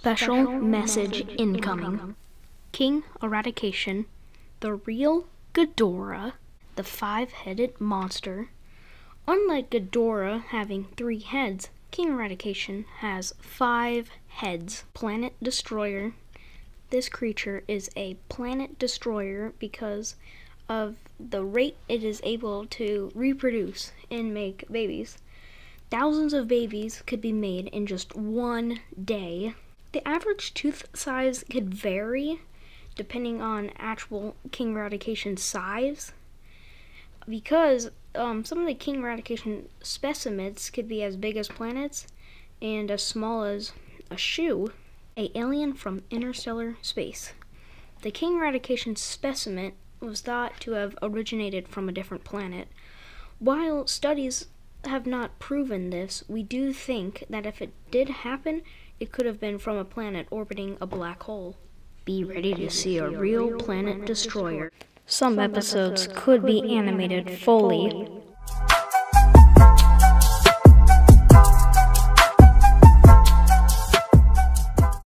Special message incoming. King Eradication, the real Ghidorah, the five headed monster. Unlike Ghidorah having three heads, King Eradication has five heads. Planet Destroyer. This creature is a planet destroyer because of the rate it is able to reproduce and make babies. Thousands of babies could be made in just one day. The average tooth size could vary depending on actual king eradication size because um, some of the king eradication specimens could be as big as planets and as small as a shoe, a alien from interstellar space. The king eradication specimen was thought to have originated from a different planet. While studies have not proven this, we do think that if it did happen, it could have been from a planet orbiting a black hole. Be ready to see a real planet destroyer. Some episodes could be animated fully